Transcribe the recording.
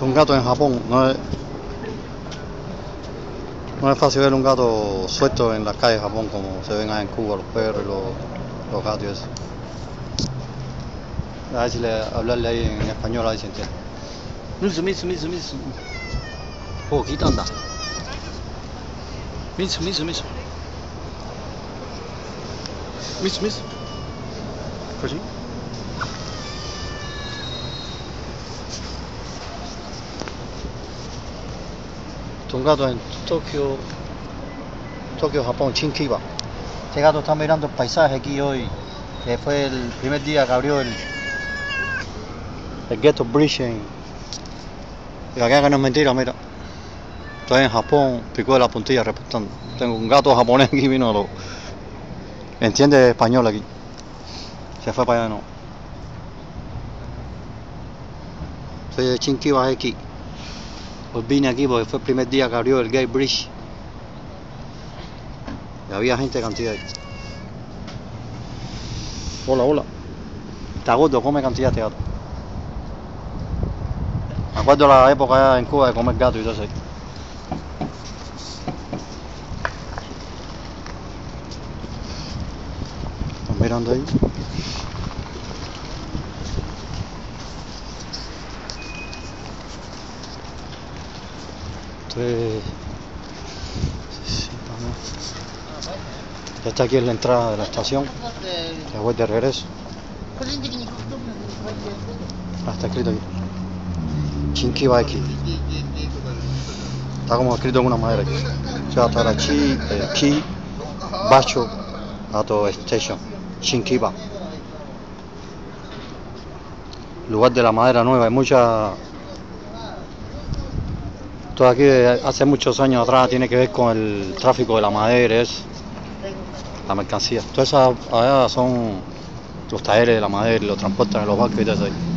Es un gato en Japón, no es, no es fácil ver un gato suelto en las calles de Japón como se ven ahí en Cuba, los perros y los, los gatos y eso. A ver si le, hablarle ahí en español, a ver si entiende. Misu, misu, misu, misu. Oh, quitanda. Misu, misu, misu. Misu, misu. Esto es un gato en Tokio, Tokio, Japón, Chinkiba. Este gato está mirando el paisaje aquí hoy, que fue el primer día que abrió el, el Ghetto Bridge. Y acá que no es mentira, mira. Estoy en Japón, picó de la puntilla reportando. Tengo un gato japonés aquí, vino lo... Entiende español aquí. Se fue para allá, no. Soy de Chinkiba aquí. Pues vine aquí porque fue el primer día que abrió el Gate Bridge. Y había gente cantidad ahí. Hola, hola. Está gordo, come cantidad este gato. Me acuerdo la época en Cuba de comer gato y todo eso. ahí. ¿Están mirando ahí? Entonces, sí. Ya está aquí en la entrada de la estación. Ya voy de regreso. Ah, está escrito aquí. Chinkibaiki. Está como escrito en una madera aquí. Ya está la chi, eh, ki, bacho, ato station. Chinkiba. Lugar de la madera nueva. Hay mucha todo aquí de hace muchos años atrás tiene que ver con el tráfico de la madera, es la mercancía. Todas esas son los talleres de la madera, los transportan en los barcos y todo eso.